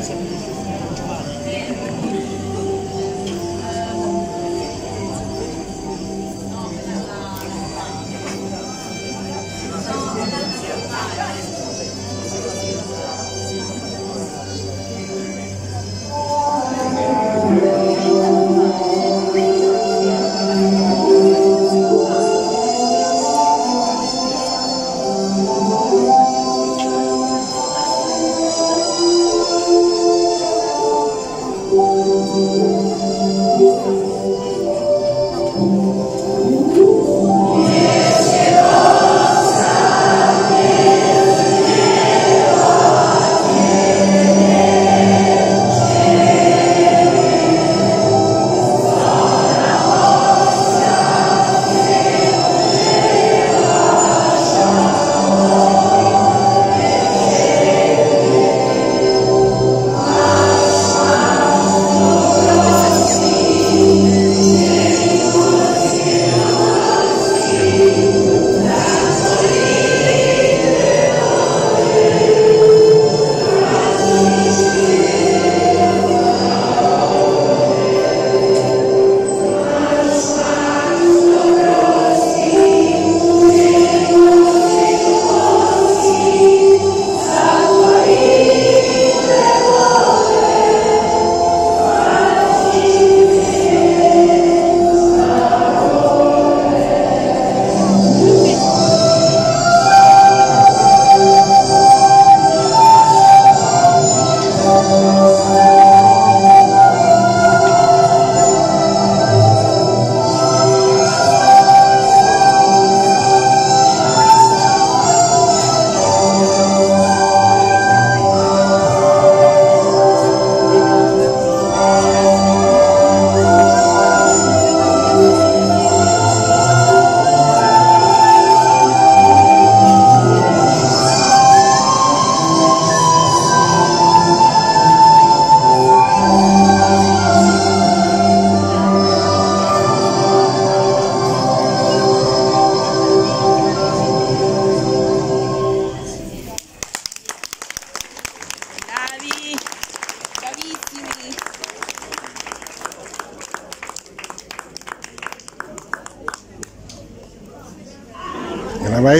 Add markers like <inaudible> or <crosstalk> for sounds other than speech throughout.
asociaciones.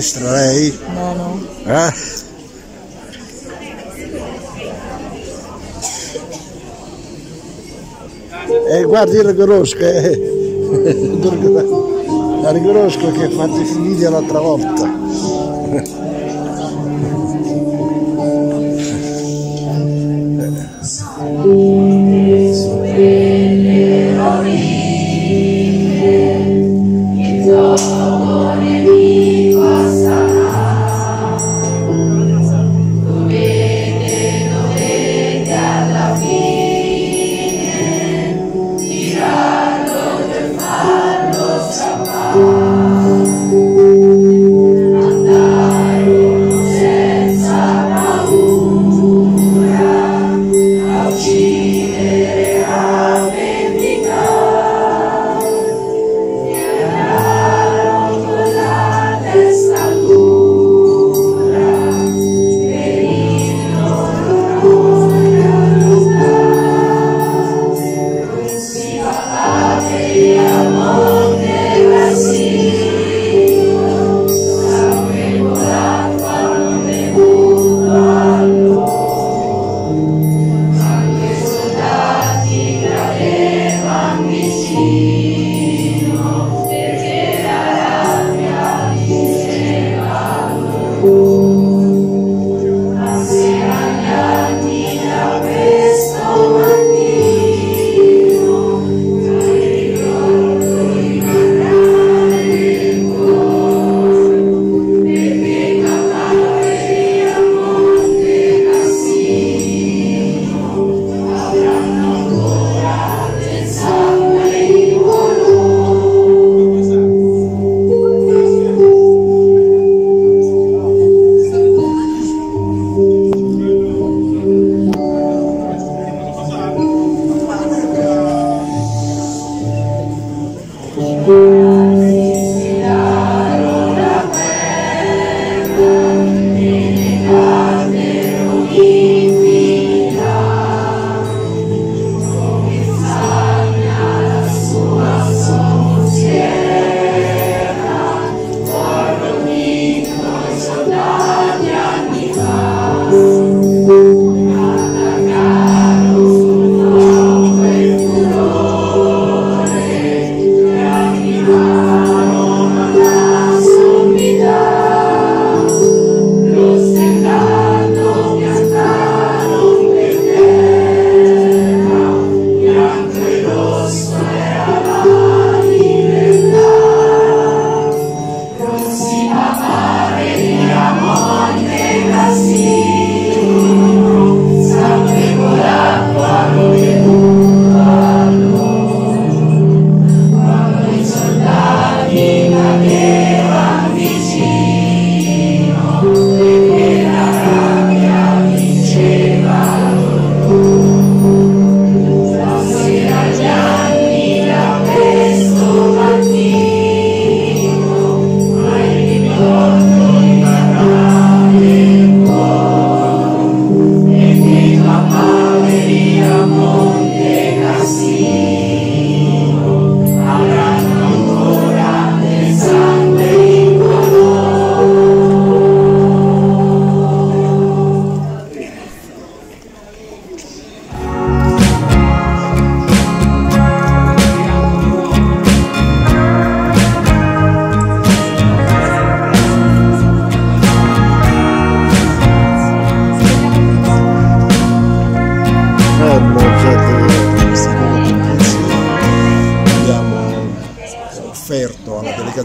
maestra lei? No, no. Eh? Eh, guardi, io la conosco, eh. <laughs> La riconosco che fate finire l'altra volta. Sì.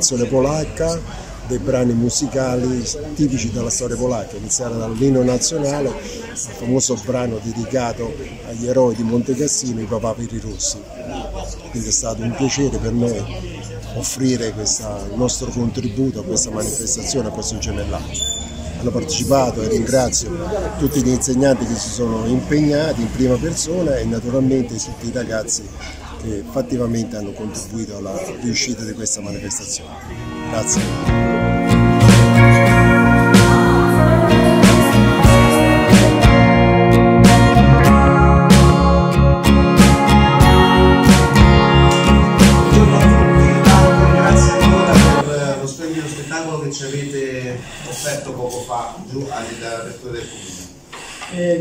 Delegazione polacca dei brani musicali tipici della storia polacca, iniziare dall'inno nazionale, il famoso brano dedicato agli eroi di Monte Cassino, i papaveri rossi. Quindi è stato un piacere per noi offrire questa, il nostro contributo a questa manifestazione, a questo gemellaggio hanno partecipato e ringrazio tutti gli insegnanti che si sono impegnati in prima persona e naturalmente tutti i ragazzi che fattivamente hanno contribuito alla riuscita di questa manifestazione. Grazie.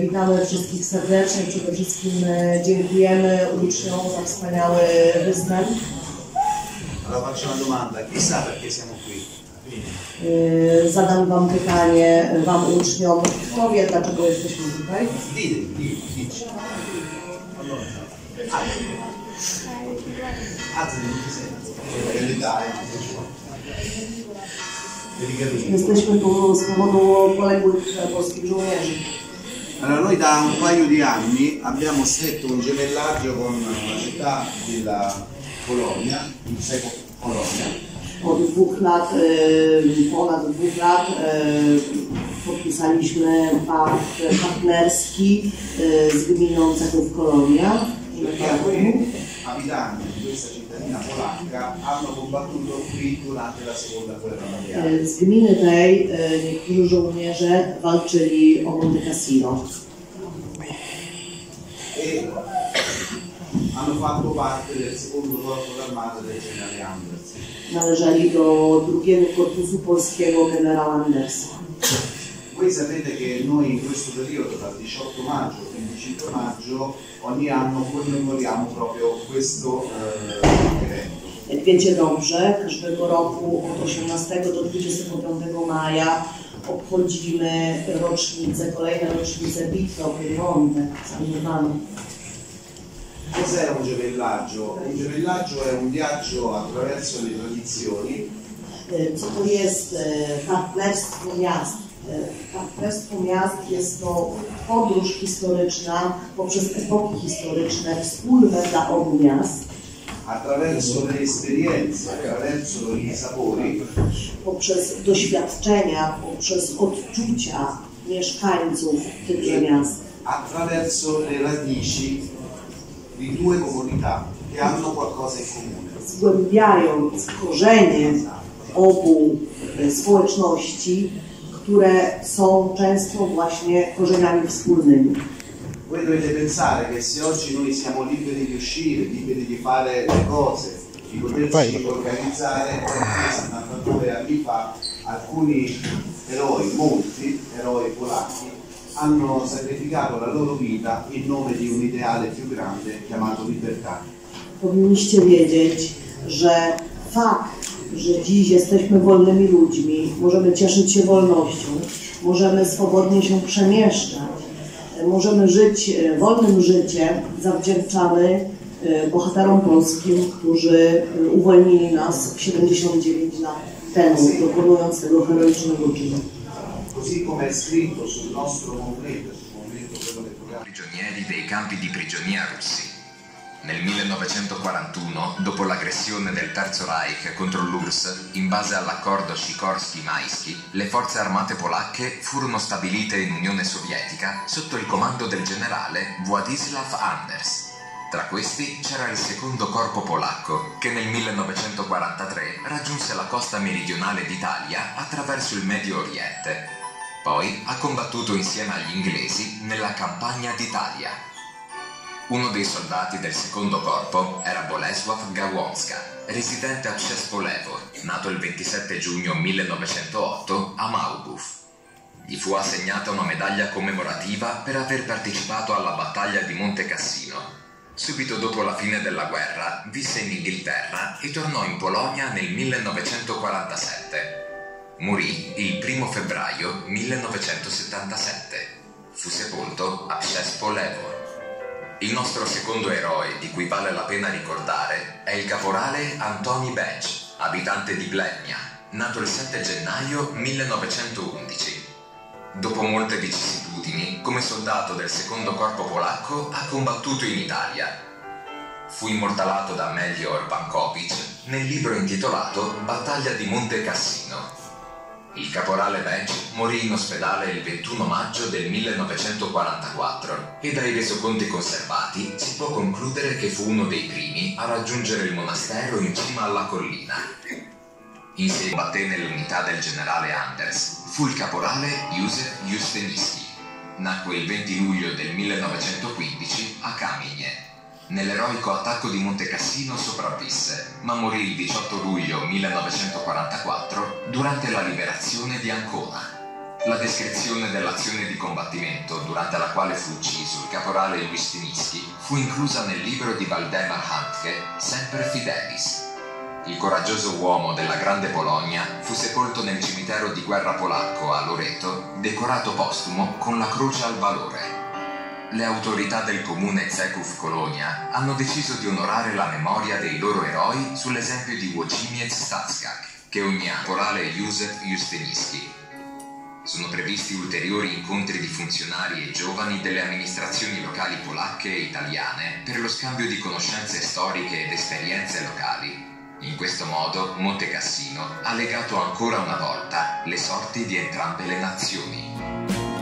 Witamy wszystkich serdecznie. Przede wszystkim e, dziękujemy uczniom za wspaniały występ. Allora faccio una domanda, chissà perché siamo qui? E, zadam Wam pytanie, Wam uczniom, kto wie dlaczego jesteśmy tutaj? Dite, dite, dici. Alza di chi sei? Verità, Jesteśmy tu z powodu poległych polskich żołnierzy. Allora, noi da un paio di anni abbiamo stretto un gemellaggio con la città della Polonia, il Seco Polonia. Od dwóch lat, ponad dwóch lat podpisaliśmy pakt partnerski z gminą Cechów Kolonia. Abitanti cittadina polacca hanno combattuto qui durante la seconda guerra mondiale. Z gminy tej niektórzy żołnierze walczyli o Monte Cassino. E hanno fatto parte del secondo corpo d'armata del generale Anders. Należeli do drugiego korpusu polskiego generała Andersa. Voi sapete che noi in questo periodo, dal 18 maggio al 25 maggio, ogni anno commemoriamo proprio questo eh, evento. Jak wiecie dobrze, każdego roku od 18 do 25 maja obchodzimy rocznicę, kolejne rocznice bitwy o Piemonte, San Giovanni. Cos'è un gemellaggio? Un gemellaggio è un viaggio attraverso le tradizioni Co to jest partnerstwo miast? E, Partnerstwo miast jest to podróż historyczna poprzez epoki historyczne wspólne dla obu miast, attraverso le esperienze, attraverso i sapori poprzez doświadczenia, poprzez odczucia mieszkańców tychże miast. attraverso le radici di due comunità che hanno qualcosa in comune. zgłębiając korzenie obu społeczności, które są często właśnie korzeniami wspólnymi. Voi dovete pensare che se oggi noi siamo liberi di uscire, liberi di fare le cose, di poterci organizzare, perché 72 anni fa alcuni eroi, molti eroi polacchi, hanno sacrificato la loro vita in nome di un ideale più grande chiamato libertà. Powinniście wiedzieć, że fakt, że dziś jesteśmy wolnymi ludźmi, możemy cieszyć się wolnością, możemy swobodnie się przemieszczać, możemy żyć e, wolnym życiem, zawdzięczamy e, bohaterom polskim, którzy e, uwolnili nas 79 lat temu, dokonując tego heroicznego czynu. Così come è scritto sul nostro monumento, sul monumento dei campi di prigionia russi. Nel 1941, dopo l'aggressione del Terzo Reich contro l'URSS, in base all'accordo Sikorsky-Maisky, le forze armate polacche furono stabilite in Unione Sovietica sotto il comando del generale Władysław Anders. Tra questi c'era il secondo corpo polacco, che nel 1943 raggiunse la costa meridionale d'Italia attraverso il Medio Oriente. Poi ha combattuto insieme agli inglesi nella campagna d'Italia. Uno dei soldati del secondo corpo era Bolesław Gałązka, residente a Przespolewo, nato il 27 giugno 1908 a Małbów. Gli fu assegnata una medaglia commemorativa per aver partecipato alla battaglia di Monte Cassino. Subito dopo la fine della guerra visse in Inghilterra e tornò in Polonia nel 1947. Morì il 1 febbraio 1977. Fu sepolto a Przespolewo. Il nostro secondo eroe, di cui vale la pena ricordare, è il caporale Antoni Bec, abitante di Blemnia, nato il 7 gennaio 1911. Dopo molte vicissitudini, come soldato del secondo corpo polacco, ha combattuto in Italia. Fu immortalato da Melior Pankovic nel libro intitolato Battaglia di Monte Cassino. Il caporale Bench morì in ospedale il 21 maggio del 1944 e dai resoconti conservati si può concludere che fu uno dei primi a raggiungere il monastero in cima alla collina. In seguito batté nell'unità del generale Anders. Fu il caporale Józef Justenisky. Nacque il 20 luglio del 1915 a Kamienie. Nell'eroico attacco di Monte Cassino sopravvisse, ma morì il 18 luglio 1944 durante la liberazione di Ancona. La descrizione dell'azione di combattimento durante la quale fu ucciso il caporale Justinischi fu inclusa nel libro di Valdemar Handke, Sempre Fidelis. Il coraggioso uomo della Grande Polonia fu sepolto nel cimitero di guerra polacco a Loreto, decorato postumo con la Croce al Valore. Le autorità del comune Zekuf Colonia hanno deciso di onorare la memoria dei loro eroi sull'esempio di Wojciech Stacek, che ogni corale Józef Justenisky. Sono previsti ulteriori incontri di funzionari e giovani delle amministrazioni locali polacche e italiane per lo scambio di conoscenze storiche ed esperienze locali. In questo modo Monte Cassino ha legato ancora una volta le sorti di entrambe le nazioni.